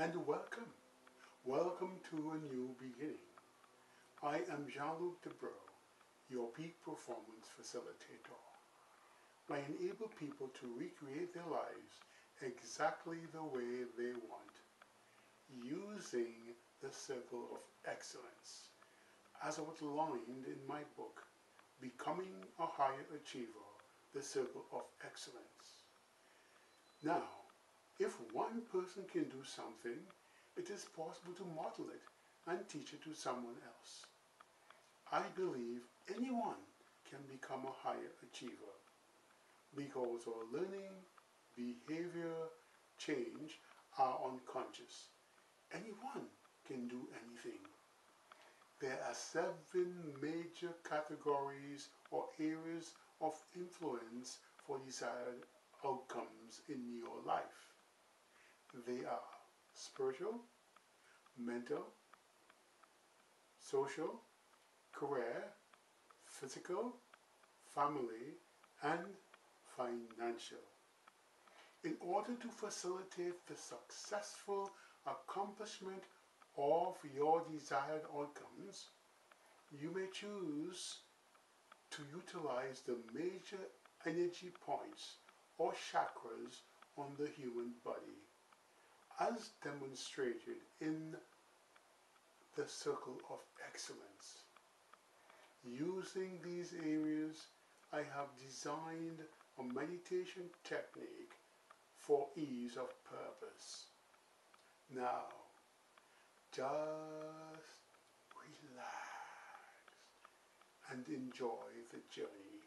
And welcome Welcome to a new beginning. I am Jean-Luc D'Abreau, your peak performance facilitator. I enable people to recreate their lives exactly the way they want, using the circle of excellence, as outlined in my book, Becoming a Higher Achiever, the Circle of Excellence. Now, if one person can do something, it is possible to model it and teach it to someone else. I believe anyone can become a higher achiever because our learning, behavior, change are unconscious. Anyone can do anything. There are seven major categories or areas of influence for desired outcomes in your life. They are spiritual, mental, social, career, physical, family, and financial. In order to facilitate the successful accomplishment of your desired outcomes, you may choose to utilize the major energy points or chakras on the human body as demonstrated in the circle of excellence. Using these areas, I have designed a meditation technique for ease of purpose. Now, just relax and enjoy the journey.